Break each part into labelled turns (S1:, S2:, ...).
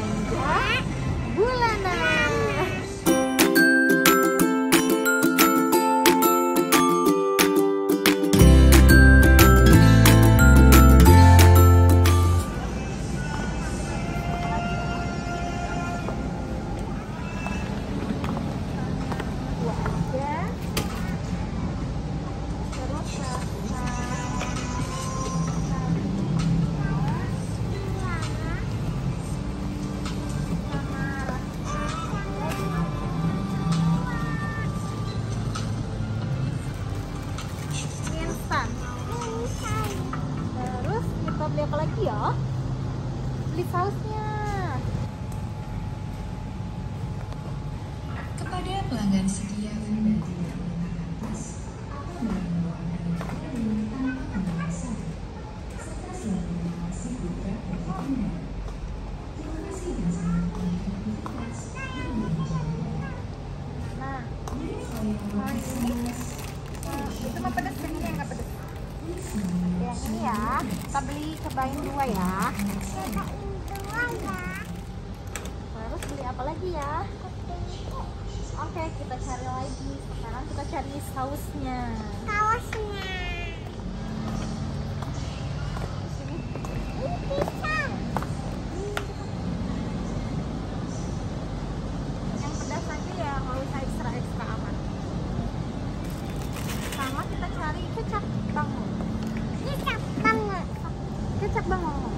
S1: belanja kita beli apa lagi ya? Beli sausnya. Lagi ya? Oke, kita cari lagi. Sekarang kita cari sausnya. Sini. Yang pedas aja ya, nggak usah ekstra ekstra aman. Sama kita cari kecap bangun. Kecap bangun. Kita cari kecap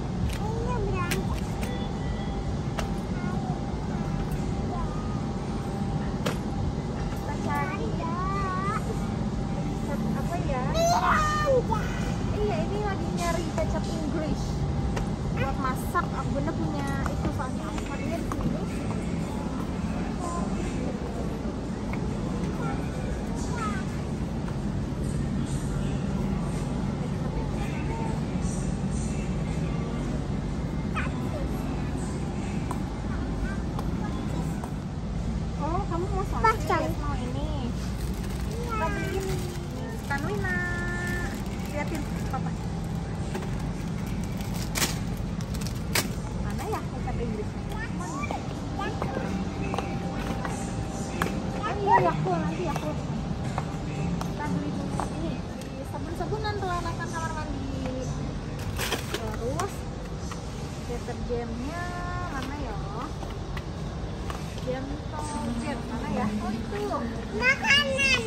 S1: apa ya? Iya, ini lagi nyari kecap Inggris buat masak. Aku bener punya Oh Yakult nanti Yakult. Kita beli dulu ini, beli sabun-sabunan tuh anakan kamar mandi. Terus deterjennya mana ya? Gentle Jet mana ya? Oh itu.
S2: Makanan.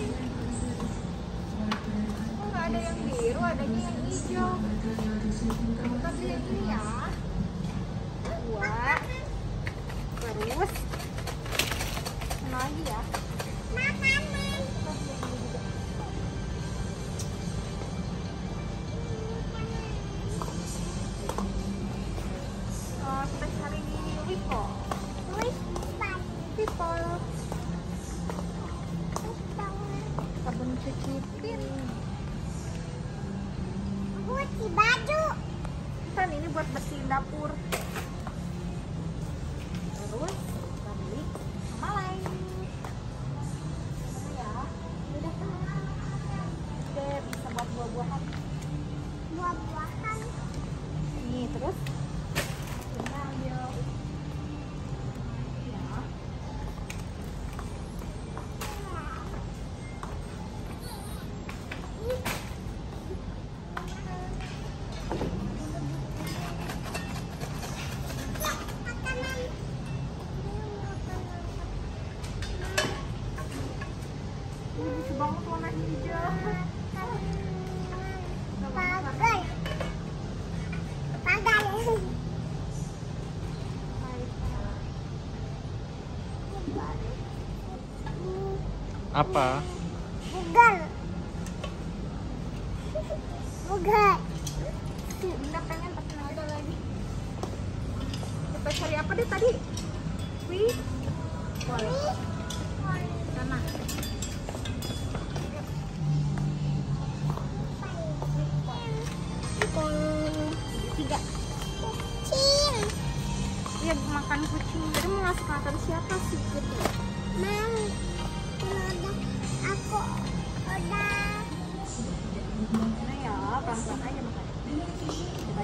S1: Oh nggak ada yang biru, adanya yang hijau. Kita beli yang ini ya. Dua. Terus mana lagi ya?
S3: Apa?
S2: Bugar. Bugar.
S1: Bunda pengen nggak ada lagi. Kita cari apa deh tadi? Wih, boleh. Sana. Tiga.
S2: Kucing.
S1: Iya makan kucing. Jadi mau ngasih makan siapa sih gitu?
S2: Mau.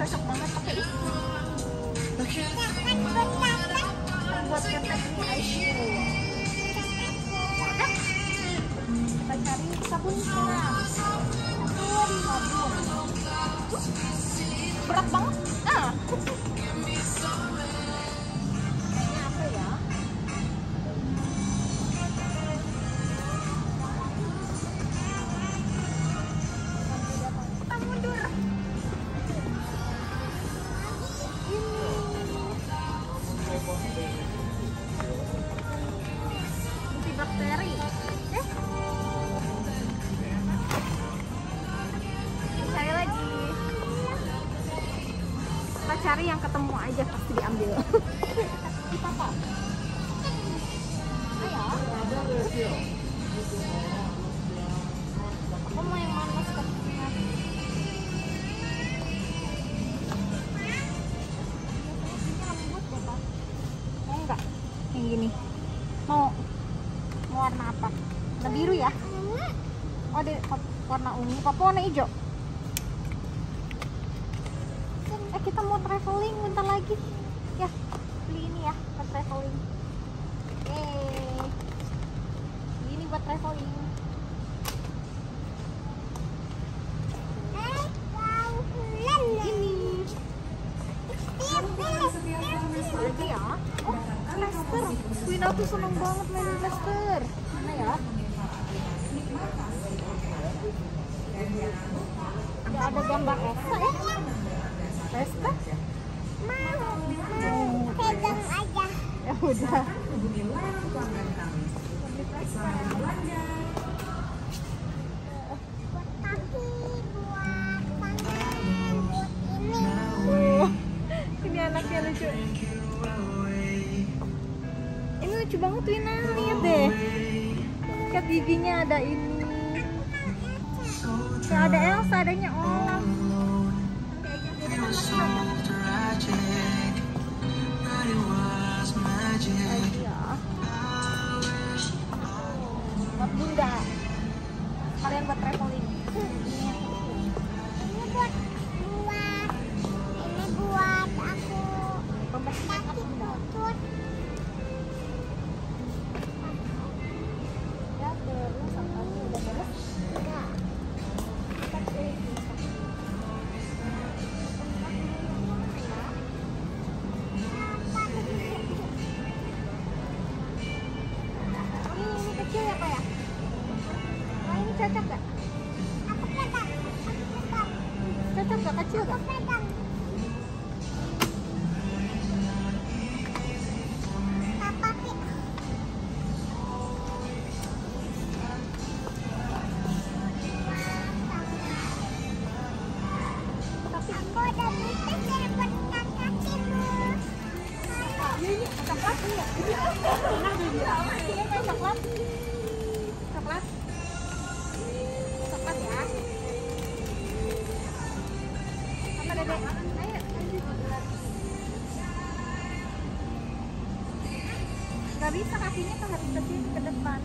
S1: 干什么？Antibakteri. Eh. Cari lagi. Kita cari yang ketemu aja pasti diambil. Di papa. Ayo. Warna hijau. Eh, kita mau traveling bentar lagi. Ya, beli ini ya buat traveling. Eh, ini buat traveling. Ya? Oh. Wina tuh seneng banget mainin Lester. Mana ya? Ada gambar ya? Lester?
S2: Pegang aja.
S1: Ya udah.
S2: Buat kaki, buat tangan, buat ini.
S1: Anaknya lucu. Ini lucu banget Wina, lihat deh. Lihat giginya ada ini. Gak ada Elsa, adanya Olaf. Cocok gak?
S2: Aku pegang. Aku pegang.
S1: Cocok gak kecil gak?
S2: Aku pegang. Papa Pi.
S1: Tapi
S2: Aku ada
S1: Gak bisa kakinya tuh harus ke ke depan.